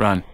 Run.